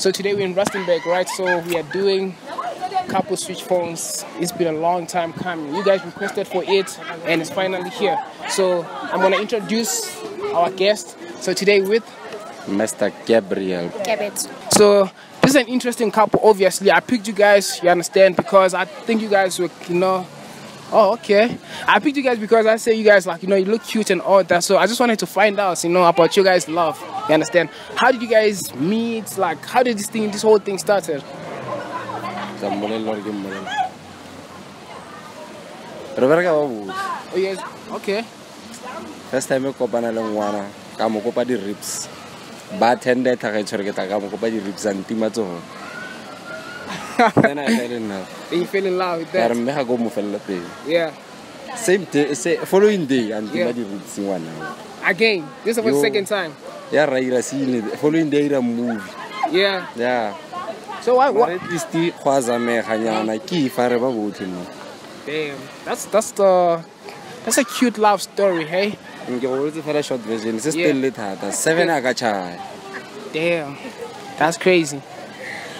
So today we're in Rustenburg, right? So we are doing couple switch phones. It's been a long time coming. You guys requested for it, and it's finally here. So I'm gonna introduce our guest. So today with Mr. Gabriel. Cabbage. so this is an interesting couple. Obviously, I picked you guys. You understand because I think you guys were, you know. Oh, okay. I picked you guys because I say you guys like, you know, you look cute and all that. So I just wanted to find out, you know, about you guys' love. You understand? How did you guys meet? Like, how did this thing, this whole thing started? Ka mmolelela hore ke mmolelela. Re bereka ba botse. Oh, yes. Okay. First time e kopana le ngwana ka mo kopa di-ribs. Ba attende tlhaga e tshwere ke tla ka mo kopa di-ribs a ntima tsone. Then I fell in love. You fell in love with that. mme ga ko mo felela. Yeah. Same day, say, following day a Yeah. ntima di-ribs ngwana. Again. This was the second time. Ya ra ira scene, following day ira movie. Yeah. Yeah. So why? What? at least go a zamega nyana ke ifa re ba botlhe mo. Damn. That's that's the that's a cute love story, hey. Botse fela short version, se Yeah. still le. Seven a. Damn. That's crazy.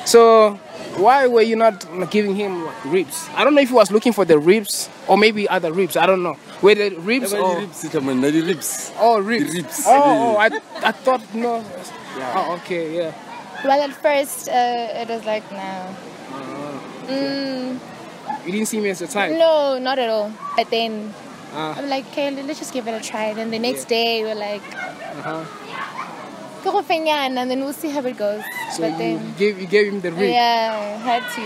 So why were you not giving him ribs? I don't know if he was looking for the ribs or maybe other ribs. I don't know. Were the ribs or di-ribs ka manna di-ribs oh ribs? ribs. Oh, oh, I I thought no. Oh, okay, yeah. Well, at first, uh, it was like, no. Mm, You didn't see me as a type. no, not at all. But then Ah. I'm like, okay, let's just give it a try. Then the next day, we're like, Uh-huh. "Go go and then we'll see how it goes. So but you then, gave you gave him the rib. yeah, had to.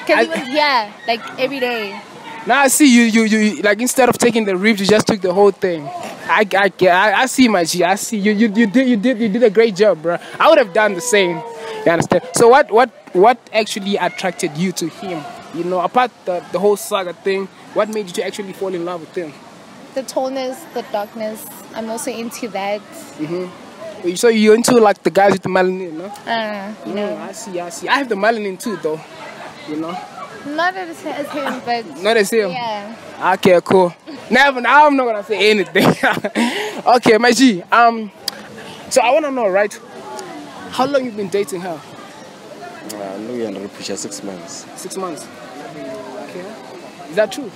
Because I- was, yeah, like every day. Now I see you, you, you, like instead of taking the ribs, you just took the whole thing. I, I, I, I see my G. I see you, you, you did, you did, you did a great job, bro. I would have done the same. You understand? So what, what, what actually attracted you to him? You know, apart the, the whole saga thing, what made you to actually fall in love with him? The tallness, the darkness. I'm also into that. Mm-hmm. So you're into like the guys with the melanin, no? Uh, you Mm, know, I see, I see. I have the melanin too, though. You know, not as, as him, but not as him. yeah. Okay, cool. Never. Now I'm not gonna say anything. okay, my G. Um, so I wanna know, right? How long you been dating her? Ah, no yena re pusha six months Six months. Okay. Is that true?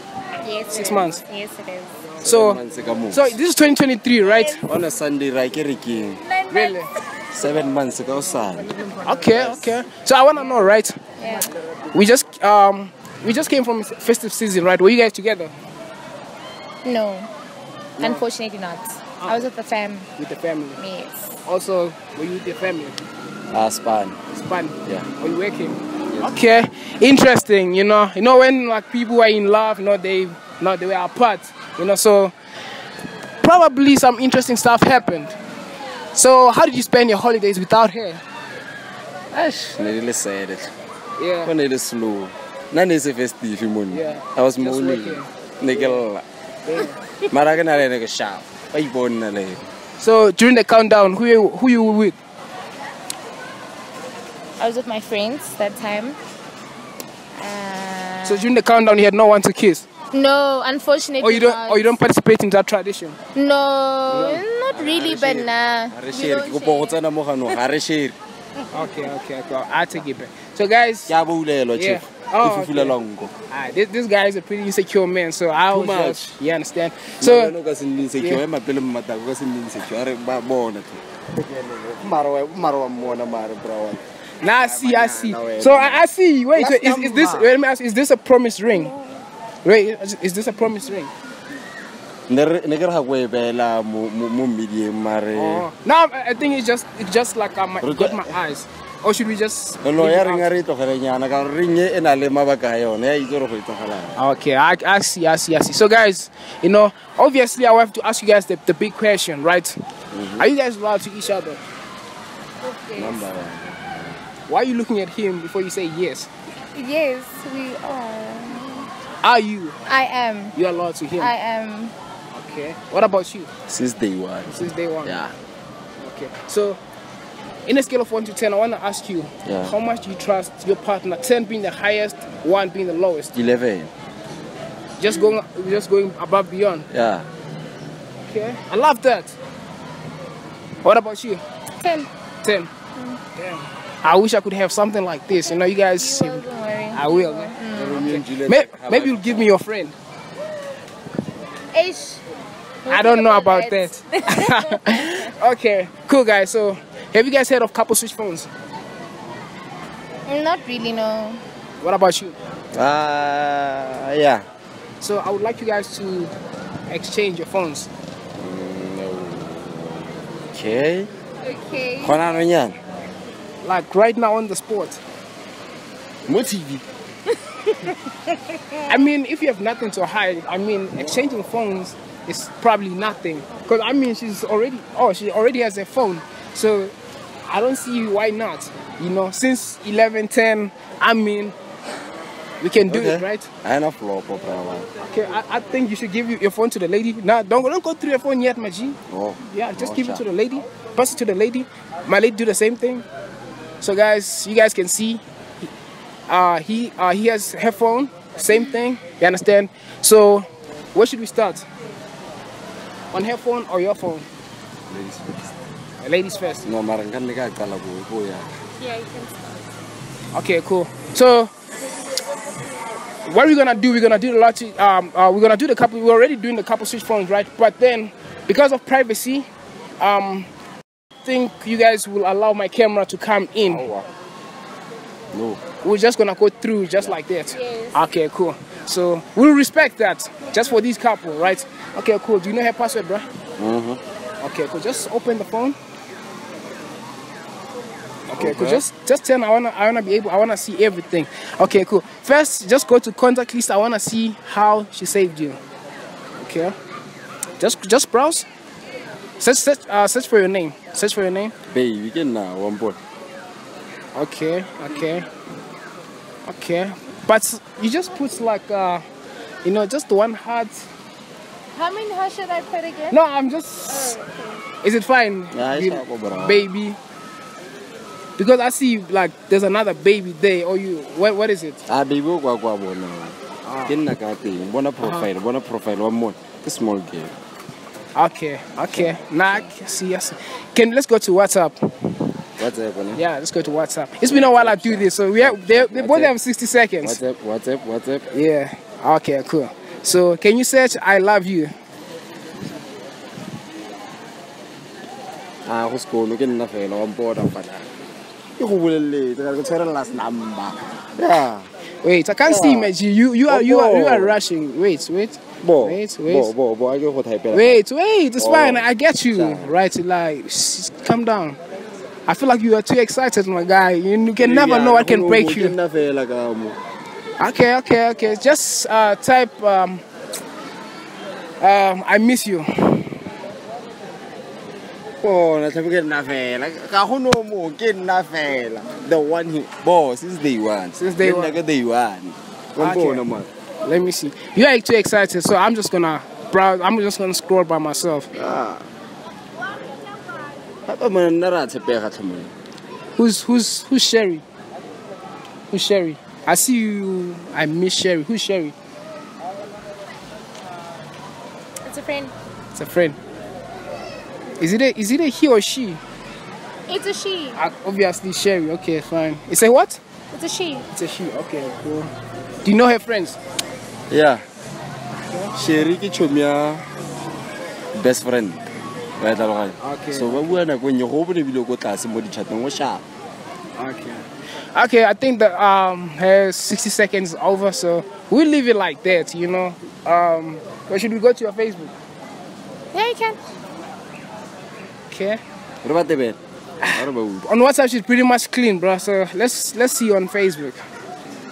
Yes, Six it is. months. Yes, it is. So, Seven months ka mo so this is 2023, right? on a sunday ra ke re ke Really? seven months ago, o sala Okay, okay. So I wanna know, right? Yeah. We just um we just came from festive season, right? Were you guys together No, unfortunately not. I was with the fam. with the family? Yes. Also, were you with the family? ah span It's fun. yeah Are you working? Okay, interesting. You know, you know when like people are in love, you know they, you know they were apart. You know, so probably some interesting stuff happened. So how did you spend your holidays without her? ash ne di le sad Yeah. go ne le slow nna ne se festive mon Yeah. i was Just mourning working. ne ke lla yeah. mara ke na le ne ke sharp ba le So during the countdown, who you, who you were with? I was with my friends that time. Uh, So during the countdown, you had no one to kiss. no, unfortunately. Or you don't, not. or you don't participate in that tradition. No, not really, but nah. ga re We share don't go share. tsena mo ganong ga re Okay, okay, okay. I'll take it back. So guys, ke a Yeah. chief Oh, e fufulelwa ah, this, this guy is a pretty insecure man. So I Too was much. just, you understand? so So ka se nne insecure Yeah. ema pele mmatako ka se nne insecure are ba bona mara wa mara wa mmona mara bra now I see, I see. no way. So I, I see. Wait, That's wait is, is this? not Wait, let me ask. Is this a promise ring? Wait, is- is this a promise ring? Ne ne ke re ga ko e beela mo mo- mo mare Oh. No, I I think it's just it's just like uh, I might got my eyes. Or should we just? lo leave ya it reng a re nyana ka gore ring e e na le mabaka a yone ya itse gore go Okay, I, I see, I see, I see. So, guys, you know, obviously, I have to ask you guys the, the big question, right? Mm-hmm. Are you guys loyal to each other? number one Why are you looking at him before you say yes? Yes, we are. Are you? I am. You are loyal to him. I am. Okay. What about you? since day one Since day one. yeah Okay. So, in a scale of one to ten, I want to ask you, Yeah. how much do you trust your partner? Ten being the highest, one being the lowest. 11 Just going, just going above beyond. yeah Okay. I love that. What about you? Ten. Ten. Damn. I wish I could have something like this. You know, you guys. You will, don't worry. I will. Mm. Me and Juliet Maybe, maybe you'll give me your friend. Ish. I don't know about that. okay, cool guys. So, have you guys heard of couple switch phones? Not really, no. What about you? Ah, yeah. So, I would like you guys to exchange your phones. Okay. Okay. Khona no nyana. Like right now on the spot. Mo TV. I mean, if you have nothing to hide, I mean, exchanging phones is probably nothing. Because I mean, she's already, oh, she already has a phone. So I don't see why not. You know, since 11, 10, I mean, we can do it, right? I flop, bro. Okay, I, I think you should give your phone to the lady. Nah, don't, don't go through your phone yet, my G. Oh. Yeah, just Oh, give it to the lady. Pass it to the lady. My lady do the same thing. So guys, you guys can see, uh, he uh, he has her phone, same thing. You understand? So, where should we start? On her phone or your phone? Ladies first. Ladies first. No, mara nka nne ka qala go go ya. Yeah, you can start. Okay, cool. So, what are we're gonna do? We're gonna do the lot. Um, uh, we're gonna do the couple. We're already doing the couple switch phones, right? But then, because of privacy, um, I think you guys will allow my camera to come in. Awa. No. We're just gonna go through just like that. Yes. Okay, cool. So we'll respect that just for this couple, right? Okay, cool. Do you know her password, bro? Mhm. Okay, cool. Just open the phone. Okay, cool. Okay. Just tell turn. I wanna I wanna be able. I wanna see everything. Okay, cool. First, just go to contact list. I wanna see how she saved you. Okay. Just just browse. Search search uh, search for your name. Search for your name. Babe, Baby ke now one boy. Okay, okay, okay. But you just put like uh, you know, just one heart. How many how should I put again? No, I'm just. Is it fine? Yeah, it's You- not bro. baby. Because I see like there's another baby there, or you what what is it? Ah, baby o kwa kwa bona. Ke nna ka teng. Bona profile, bona profile wa mona. Ke small girl. Okay, okay. Now I see yes. Can let's go to WhatsApp. What's up. Yeah, let's go to WhatsApp. It's been a while I do this, so we have they, they both have 60 seconds. What's up? What's up? What's up? Yeah. Okay, cool. So can you search I love you? Ah, go sekolo ke nna fela wa mpona fana. Ke go boleletse ka ke tshwere last number. Yeah. Wait, I can't see Yeah. image. You you are you are you are rushing. Wait, wait. Bo. Wait, wait. Bo, bo, bo, a ke go. Wait, wait, it's Oh. fine. I get you. Sorry. Right, like, calm down. I feel like you are too excited, my guy. You, you can never know what can break you. nna fela ka mo. Okay, okay, okay. Just uh, type, um, um, I miss you. Oh, tlhabe ke nna fela. Ka go no mo ke nna. The one he boy since day one. Since day one. day one. Okay. Let me see. You are too excited, so I'm just gonna browse. I'm just gonna scroll by myself. Ah. Papa man nna tshepega tlhamong. Who's who's who's Sherry? Who's Sherry? I see you. I miss Sherry. Who's Sherry? It's a friend. It's a friend. Is it a is it a he or she? It's a she. Uh, obviously Sherry. Okay, fine. It's a what? It's a she. It's a she. Okay, cool. Do you know her friends? Yeah. Sherry ke chomi ya best friend. Wa tlhaloganya. Okay. So ba bua nako nngwe go bone bile ko tlase mo di-chateng go sharp. Okay. Okay, I think that um her 60 seconds over, so we'll leave it like that, you know. Um or should we go to your Facebook? Yeah, you can. Okay. Re ba tebele. Ha re ba utlwa. On WhatsApp she's pretty much clean, bro. So let's let's see on Facebook.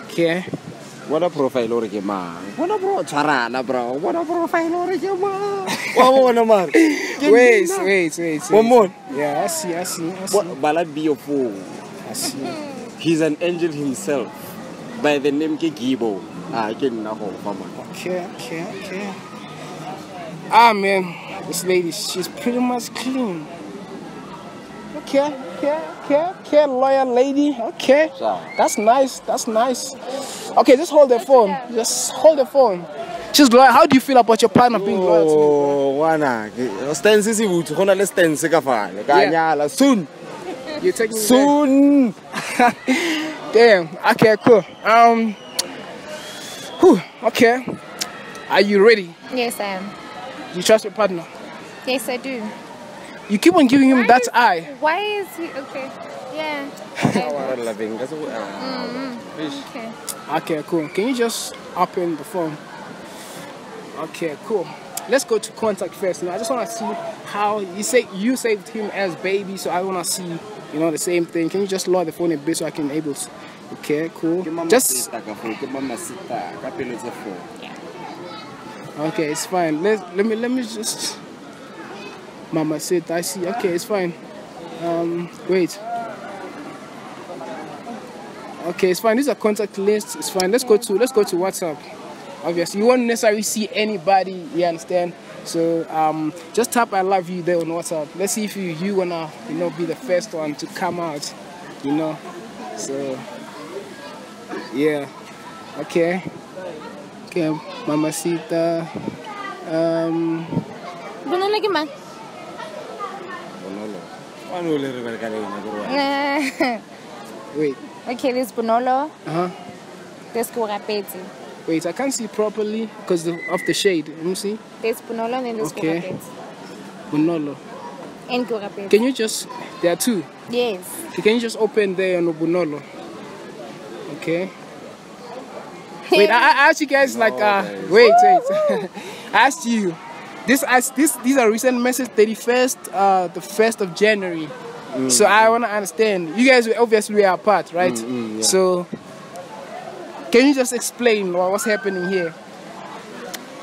Okay. Bona profile ore ke mang. Bona bro tshwarana bro. Bona profile ore ke mang. Wa bona man. Ke Wait, nna. wait, wait. Wa wait. mmona? Yeah, I see, I see, I see. Bo- Bala be your phone. I see. He's an angel himself. By the name ke Gibo. Ah, ke nna go fa man. Okay, okay, okay. Ah man, this lady, she's pretty much clean. Okay, okay, okay, okay, loyal lady. Okay. That's nice. That's nice. Okay, just hold the phone. Just hold the phone. She's loyal. How do you feel about your partner being loyal to you? Oh, ngwana ke stance se botse go na le stance ka fane ka Yeah. nyala soon You're taking me soon Damn. Okay, cool. Um. Whew, okay. Are you ready? Yes, I am. You trust your partner? Yes, I do. You keep on giving him Why that is- eye. Why is he okay? Yeah. Wa rela beng, ka se go- ah, eish. Okay. Okay, cool. Can you just open the phone? Okay, cool. Let's go to contact first. Now, I just want to see how you say you saved him as baby, so I want to see, you know, the same thing. Can you just lower the phone a bit so I can able to? Okay, cool. Just Sita ka fo, ke Mama Sita ka pelo tse four. okay, it's fine. Let let me let me just. Mama said, I see. Okay, it's fine. Um, wait. Okay, it's fine. These are contact lists. It's fine. Let's go to let's go to WhatsApp. Obviously, you won't necessarily see anybody. You understand? So um, just tap "I love you" there on WhatsApp. Let's see if you you wanna you know be the first one to come out. You know. So yeah. Okay. Okay, Mamacita. Um, Bonolo ke mang? Bonolo. Wano o le re bereka le ena, ke re wa- wait. Okay, there's Bonolo. Uh huh. There's Kurapeti. Wait, I can't see properly because of the shade. Let me see. There's Bonolo and then there's Okay. Kurapeti. Bunolo. And Kurapeti. Can you just? There are two. Yes. Can you just open there on Bunolo? Okay. Wait, I, I asked you guys like uh guys. wait, wait. I asked you. This as this these are recent messages 31st uh the 1st of January. So I wanna understand. You guys were obviously were apart, right? mm, yeah. So can you just explain what's happening here?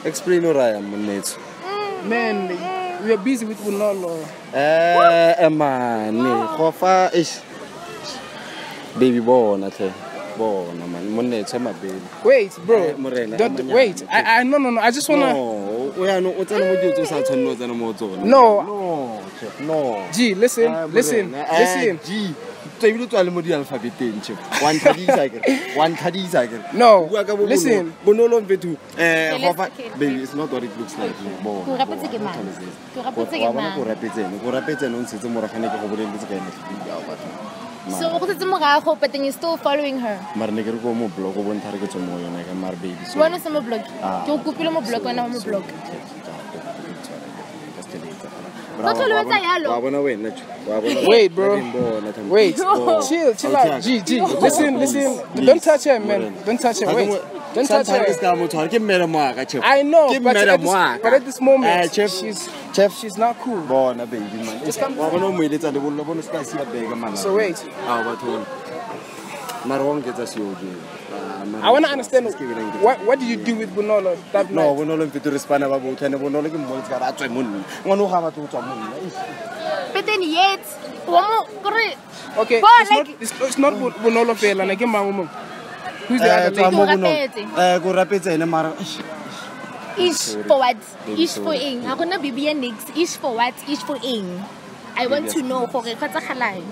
Explain o raya monnetso. Man, we are busy with Bunolo. Eh, man, go fa eish. Baby bona tle. Bona man, monnetso ma baby. Wait, bro. Eh, Morena, Don't wait. I, I no no no. I just wanna. No, o ya no o tsena mo dilo tse o sa tshwanela o tsena mo. No. No, no. G, listen, Ah, listen, eh, listen. G. Tsebile tswa le mo di-alphabeteng chef. Wa nthadisa ke. Wa nthadisa ke. No, Bua ka bo listen. Bonolo mfethu. Eh, Okay, go let's- fa okay. baby, it's not what it looks like. Bona. Kurapetse ke mang? Kurapetse ke Wa bona mang? ko rapetsene. Ko rapetsene o ntshetse moragane ke go boleletse ka ene. Batho. So go setse morago, but then you're still following her. mare ne ke re ko mo blog o bontsha re ke tswe mo yone ka mare baby Wena o se mo block. Ah. Ke go kopile mo block wena o mo block. Wa Tlo tlhole o etsa yalo? wa bona wena tjo. Wa bona Wait, bro. Wa di bona, Thando. Wait, chill, chill out. G, G, Okay. listen, Please, listen. please. Don't touch her, man. Don't touch her. Ha ke Wait, mo- don't touch Sometimes her. ke ska motho, ha ke mmele moaka, chef. I know, Ke but mmele at, this, moaka. but at this moment, Eh, chef. she's Chef. she's not cool. bona baby man Just come- wa bona o mo eletsa lebollo bona o ska sia bega mana So wait. a bathong mare wa nketsa seo ke I want to understand what what did you do with Bunolo that no night? bonolo mfete re spana ba botho ane bonolo ke mmoletse ka re a tswe monna ngwane o ga batho o tswa monna Eish. But then yet, wa mo kore Okay, But it's like- not it's, it's not Bu- Bunolo fela like mang o mong. Who's the Eh, other tswa lady? mo Ke o bonolo. rapetse. Eh, ko rapetsene ish for what? Baby, Ish for sorry. eng. Ha gona bibi ya nix. Ish for what? Ish for eng. I want to know gore go tsagalang.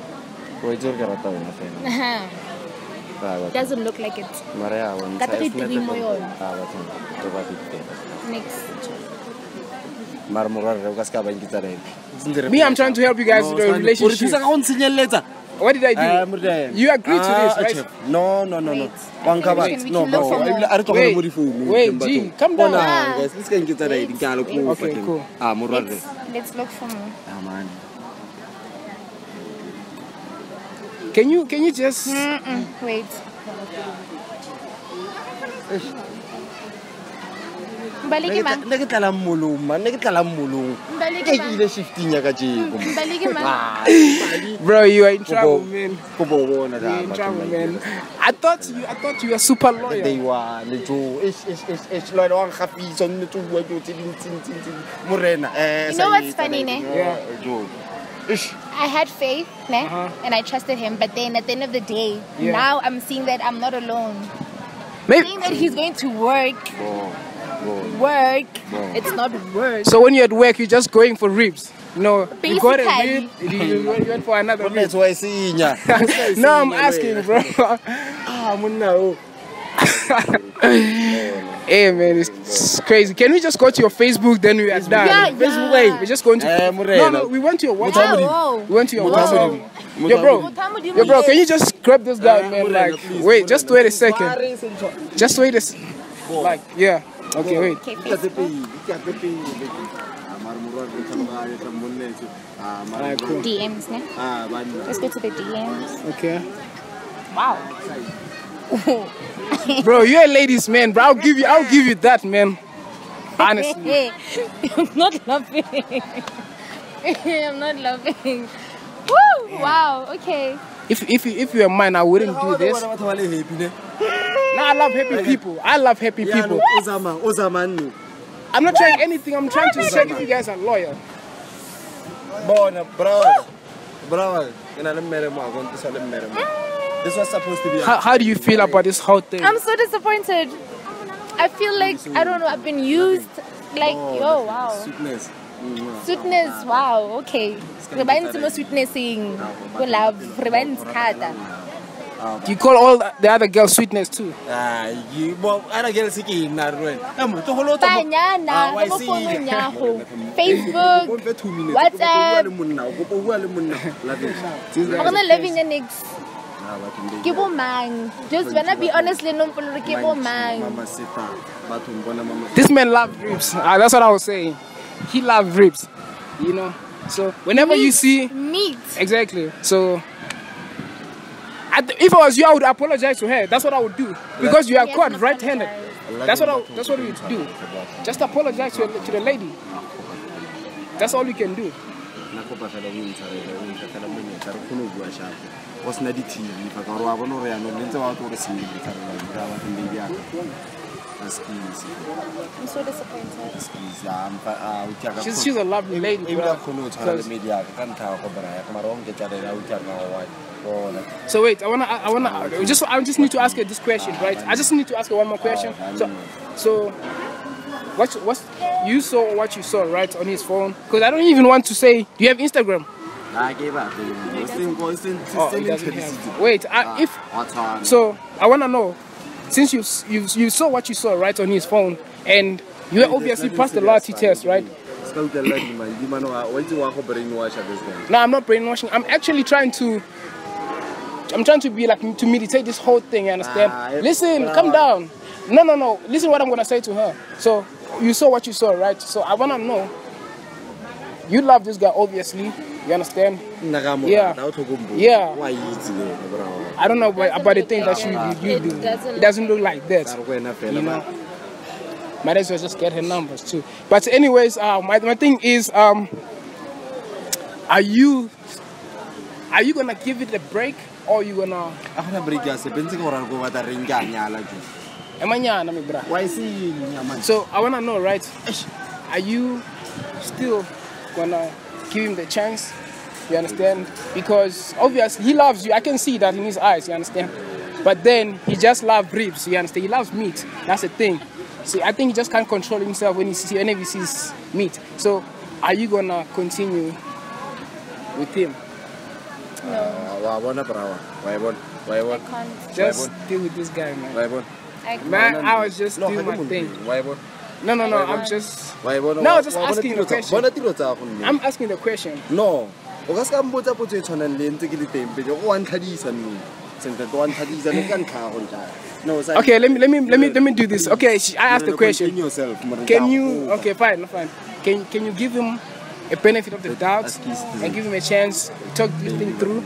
o itse gore ke rata wena fela Aha. Ba, ba. Doesn't look like it. mare ya bontsha, Ka three it's not degree a mo good- yone. Bathong, re ba fifteen. Nix. mare morare o ka se ka ba Me, I'm trying to help you guys with the relationship. ka go ntshenyeletsa What did I do? Morena. You agreed to this, right? No, no, no, no. Wait. Wa nka ba- We can- we no, no, for more. ebile a re tlogele Wait, mo difounung, wait, G, bathong. calm down. Bona, Ah. guys, le se ka nketsa Wait, rene, ke a le wait. kopa Okay, cool. Ah. Let's, let's look for more. Ah, man. Can you can you just Mm-mm. Wait. Mbaliki man. ne ke tlalang man ne ke tlalang molong Mbaliki ke ke ile shifting ya ka jeko Mbaliki man. Bro, you are in trouble, Kobo- man. kobo o bona in trouble, man. I thought you I thought you were super day loyal. one jo ish ish ish ish lo wa ngafisa nne tso bua jo tse ding tsin tsin tsin morena eh You know what's funny, ne? Yeah. Jo ish I had faith, ne? Uh-huh. and I trusted him. But then at the end of the day, Yeah. now I'm seeing that I'm not alone. Maybe. Seeing that he's going to work, bo bo work. Wow. It's not work. So when you're at work, you're just going for ribs. No, you got a Basically. rib, you, you went- for another monna rib. tso wa isinya no, I'm asking, bro. ah monna o Hey man, it's, it's crazy. Can we just go to your Facebook? Then we are done. Yeah, Facebook, yeah. We're just going to. Eh, no, no, we went to your WhatsApp. whoa. We went to your WhatsApp. Yo, bro. Yo, bro, can you just grab this guy, Eh, man? Morena, Like, please, wait, just wait a second. Just wait a s- Like, yeah. Okay, wait. Okay, Ikate Facebook. pele, ikate pele, baby. Ah, mara morwa ke tlhaloganya tsa monnetse. Ah, mara Alright, cool. DMs, ne? Ah, banna. Let's go to the DMs. Okay. Wow. Bro, you're a ladies man, bro. I'll give you, I'll give you that, man. Honestly. I'm not laughing. I'm not laughing. Woo! Wow. Okay. If if you if you were mine, I wouldn't do this. Bona batho ba le happy ne? No, I love happy people. I love happy Yaanong, people. o zamang, o zamang nou. I'm not trying anything. I'm trying to check if you guys are loyal. Bona, bro. Brother, ke na le mmele mo a, ko ntisa le mmele mo. This was supposed to be How, how do you feel about this whole thing? I'm so disappointed. I feel like I don't know. I've been used. Like yo, wow. sweetness. Mm, Sweetness, wow. Okay. Re ba ntse mo sweetnessing. Go love. Re ba ntshata. You call all the other girls sweetness too. Ah, you bo ana ke se ke ina re wena. Eh, mo tlogolo o tla mo- Banyana, Ah, wa mo e founung sile. ya go. O Facebook, mfe two minutes. WhatsApp. O kopa o bua le monna, o kopa o bua le monna. Laveng. Ga gona living ya nix. Batho Ke bo? Just wanna be honest le nompolo ke bo mang? Mama Sita, batho mbona mama This man loves ribs. Ah, that's what I was saying. He loves ribs. You know. So whenever you see meat. exactly. So. I if I was you, I would apologize to her. That's what I would do because you are Yes, caught right-handed. That's what I, that's what we do. Just apologize to, to the lady. That's all you can do. Nna kopa fela o intshwarele o ntsha fela monyetla re kgone go bua shapo go sena di-tv fa ka gore wa bona gore yanong le ntse wa tlo gore senyeletlharela dira bathong baby yaka askise I'm so disappointed. skise a o tiaka She's, she's a lovely lady, ebile bro. a kgone go tshwara le Because- medi yaka ka ntlha ya go braya ka mara o nketsalela o tiaka go wa bona So wait, I wanna, I wanna, I just, I just need to ask you this question, right? I just need to ask you one more question. So, so, what, what you saw, what you saw, right, on his phone? Because I don't even want to say. Do you have Instagram? a ke batle o seng go seng Oh, se he le doesn't have. ntshedisitse Wait, I, if so, I wanna know, since you, you, you saw what you saw, right, on his phone, and you obviously passed the loyalty test, right? se ka utlwelela dimane dimane wa wa itse wa go brainwasha this guy No, I'm not brainwashing. I'm actually trying to. I'm trying to be like to meditate this whole thing. You understand? Ah, Listen, bravo. calm down. No, no, no. Listen, what I'm gonna say to her. So you saw what you saw, right? So I wanna know. You love this guy, obviously. You understand? nna Yeah. rata o tlhokombo Yeah. wa itse le ene bravo I don't know about, about the things that you, you, you It do. doesn't It doesn't look like that. ka re go wena fela You know. Might as well just get her numbers too. But anyways, uh, my my thing is, um, are you are you gonna give it a break or you gonna? A gona break ya sepe ntse ke gore ko batla reng ke a nyala jo Emanyana, mi bra. wa e se nyamane So I wanna know, right? Are you still gonna give him the chance? You understand? Because obviously he loves you. I can see that in his eyes. You understand? But then he just loves ribs. You understand? He loves meat. That's the thing. See, I think he just can't control himself when he sees whenever he sees meat. So, are you gonna continue with him? Wa bona brawa wa e bona wa e I bona can't. Just deal with this guy, man. wa e bona I. Man, I was just No, doing ga my ke mo thing. ntleng. wa bona No, no, no. I'm just. wa No, Wa- just wa asking tiro the question. bona tiro tsa go nne I'm asking the question. no o ka se ka mbotsa potso e tshwanang le ntse ke le teng pele go wa ntlhadisa nne sentle to wa ntlhadisa ne ka ntlha ya go njalo no sa Okay, let me let me let me let me do this. Okay, I asked the question. Contain yourself Can you? Okay, fine, fine. Can can you give him a benefit of the doubt and give him a chance to talk this thing through?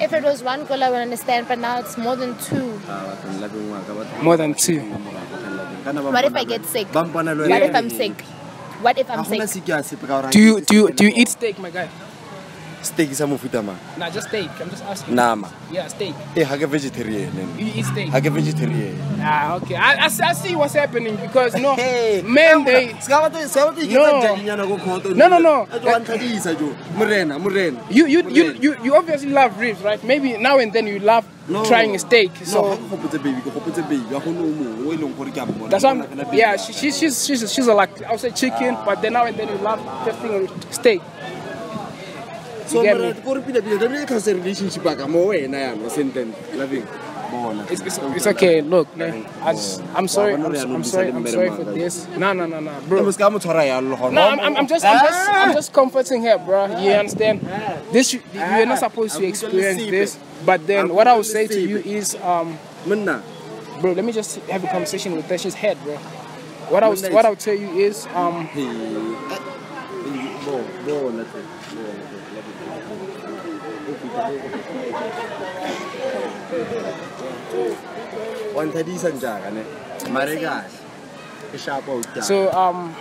If it was one girl, I would understand, but now it's more than two. batla labi wa ka batla More than two. What if I get sick? ba What if I'm sick? What if I'm sick? se ke a sepe ka gore Do you do you do you eat steak, my guy? steak sa mofuta mang Nah, just steak. I'm just asking. nama Yeah, steak. e ga ke vegetarian You eat steak. ga ke vegetarian Ah, okay. I, I, see- I see what's happening because no Hey, men they ska batla ska batla No. iketsa jadinyana go khoto No, no, no. a tlo ntlhadisa jo morena morena you you you you, you obviously love ribs, right? Maybe now and then you love No. trying a steak. no So ke baby ke gopotse baby ga gone o mongwe o leng gore ke a mmona that's why I'm, yeah, she, she, she's she's she's a like I'll say chicken, ah. but then now and then you love testing a steak. so get mara me? ko re pila pila re ka se relationship ka mo wena loving Bona. It's, it's, it's okay. Look, man. I just, I'm sorry. I'm, I'm sorry. I'm sorry for this. No, no, no, no, bro. mo ska mo tshwara yalo gona. No, I'm, I'm, I'm just, I'm just, I'm just comforting her, bro. You understand? This, you- you're not supposed to experience this. But then, what I would say to you is, um, bro, let me just have a conversation with her. She's head, bro. What I would, Midnight. what I would tell you is, um, Hey. Bo bona te. Wa nthadisa njaka ne. Mare kahle. Ke shapa o tla. so, um,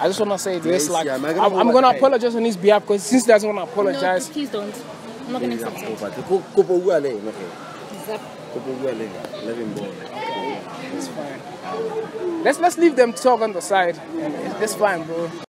I just want to say this, Yes, like, yeah, I'm, I gotta go I'm gonna apologize on his behalf because since he doesn't want to apologize. No, apologize, please don't. I'm not gonna accept it. Kopa kopa o bua le ena fe. Zap. Kopa o bua le ena. Le beng bona. it's fine. Let's let's leave them talk on the side. It's, it's fine, bro.